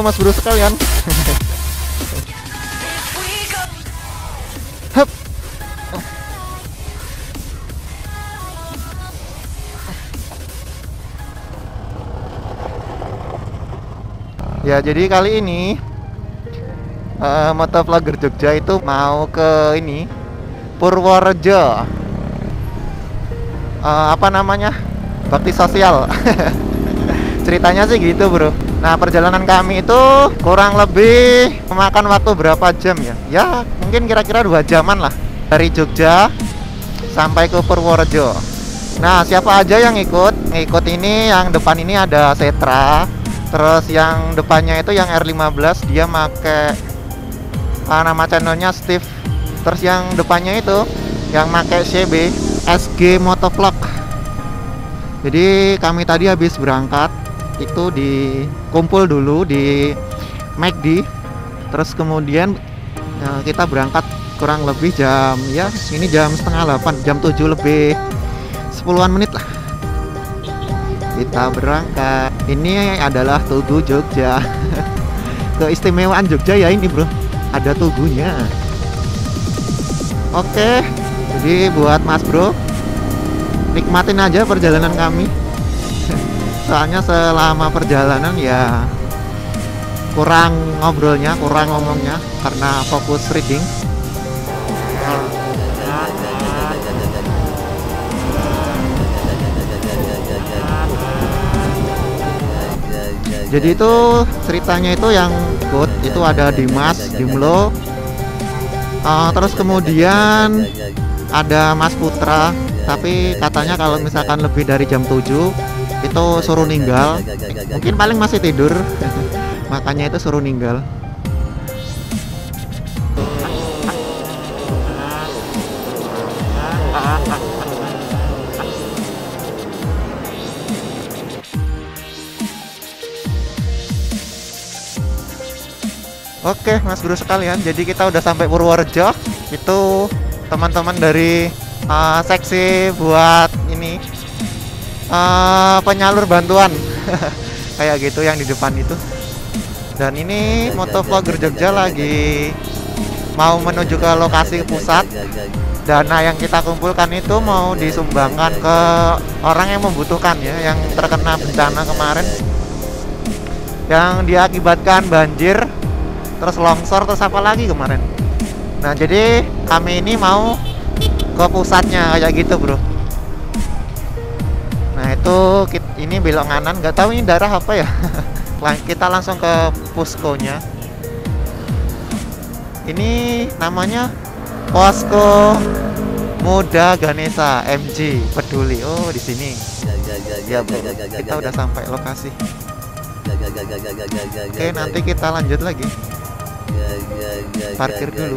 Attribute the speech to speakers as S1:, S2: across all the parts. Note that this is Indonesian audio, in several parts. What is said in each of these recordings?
S1: Halo Mas Bro sekalian. Hup. Ya jadi kali ini uh, motovlogger Jogja itu mau ke ini Purworejo. Uh, apa namanya? Bakti sosial. Ceritanya sih gitu, Bro. Nah, perjalanan kami itu kurang lebih memakan waktu berapa jam ya? Ya, mungkin kira-kira dua jaman lah dari Jogja sampai ke Purworejo. Nah, siapa aja yang ikut? Ngikut ini yang depan ini ada Setra, terus yang depannya itu yang R15 dia make uh, nama channelnya Steve. Terus yang depannya itu yang make CB SG Motovlog. Jadi kami tadi habis berangkat itu di kumpul dulu di McD terus kemudian ya, kita berangkat kurang lebih jam ya ini jam setengah 8 jam 7 lebih 10-an menit lah. Kita berangkat. Ini adalah Tugu Jogja. Keistimewaan Jogja ya ini bro. Ada tugunya. Oke jadi buat mas bro nikmatin aja perjalanan kami soalnya selama perjalanan ya kurang ngobrolnya kurang ngomongnya karena fokus reading. Jadi itu ceritanya itu yang good itu ada Dimas Dimlo uh, terus kemudian ada Mas Putra tapi katanya kalau misalkan lebih dari jam 7 itu suruh ninggal. Mungkin paling masih tidur. Makanya itu suruh ninggal. Oke mas bro sekalian. Jadi kita udah sampai Purworejo. Itu teman-teman dari uh, seksi buat uh, penyalur bantuan. Kayak gitu yang di depan itu. Dan ini motovlogger Jogja lagi. Mau menuju ke lokasi pusat. Dana yang kita kumpulkan itu mau disumbangkan ke orang yang membutuhkan ya yang terkena bencana kemarin. Yang diakibatkan banjir terus longsor terus apa lagi kemarin. Nah jadi kami ini mau ke pusatnya kayak gitu bro nah itu ini belok kanan nggak tahu ini daerah apa ya. Kita langsung ke poskonya ini namanya posko muda Ganesha MG peduli. Oh di sini. Ya bro kita udah sampai lokasi. Oke nanti kita lanjut lagi. Parkir dulu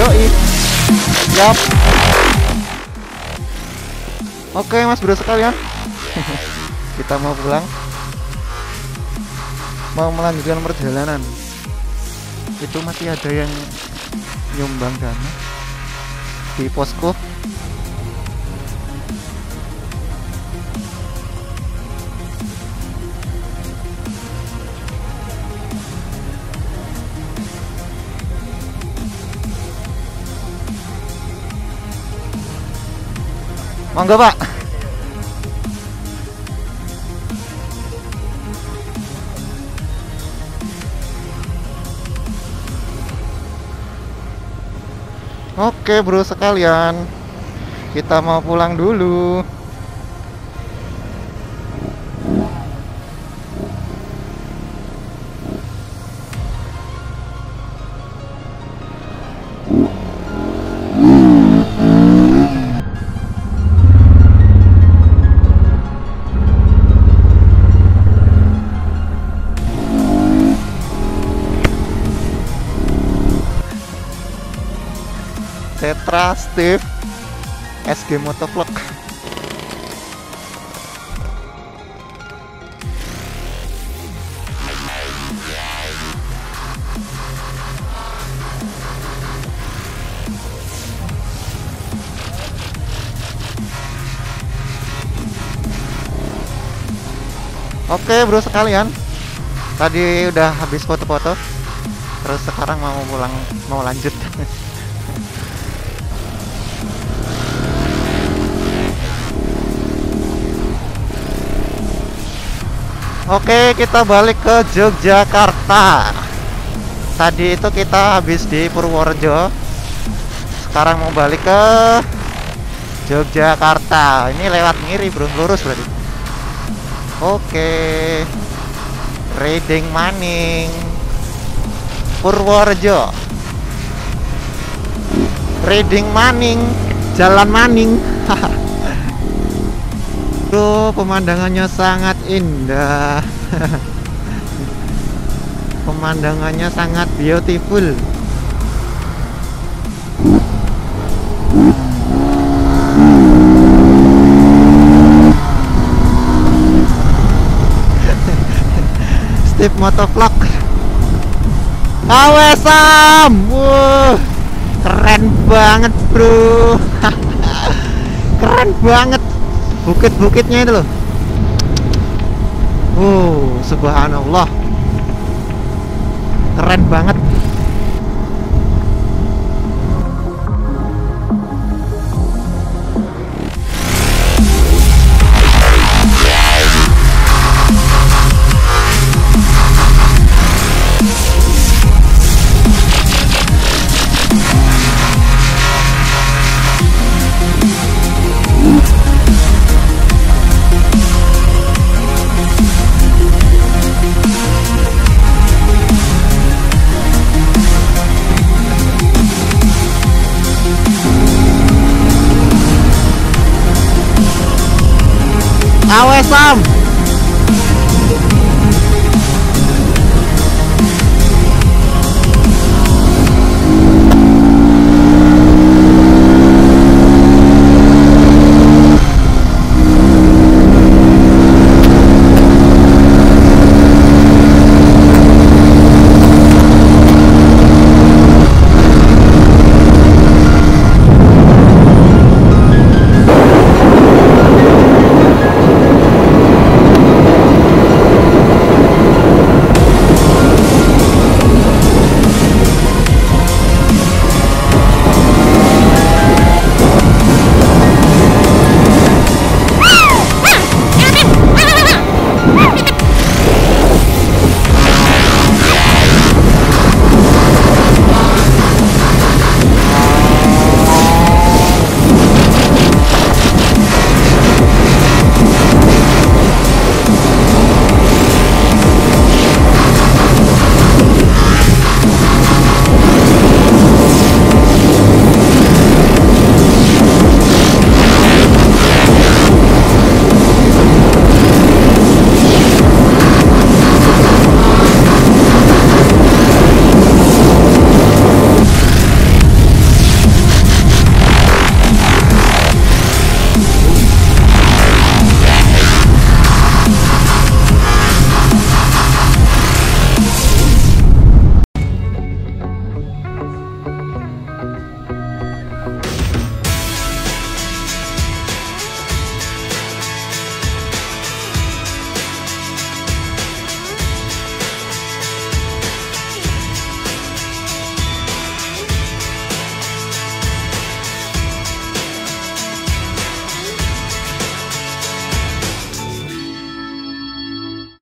S1: Ya siap. Oke mas bro sekalian. Kita mau pulang. Mau melanjutkan perjalanan. Itu masih ada yang nyumbang dana di posko Monggo Pak. Oke bro sekalian Kita mau pulang dulu Tetra Steve SG Motovlog. Oke bro sekalian. Tadi udah habis foto-foto. Terus sekarang mau pulang Mau lanjut Oke, kita balik ke Yogyakarta. Tadi itu kita habis di Purworejo. Sekarang mau balik ke Yogyakarta. Ini lewat ngiri, Bro. Lurus berarti. Oke. Reading Maning. Purworejo. Reading Maning, Jalan Maning. Bro, pemandangannya sangat indah. pemandangannya sangat beautiful. Steve Motovlog. Awesome. Wow. Keren banget, Bro. Keren banget bukit-bukitnya itu loh. Oh, subhanallah. Keren banget Awe Sam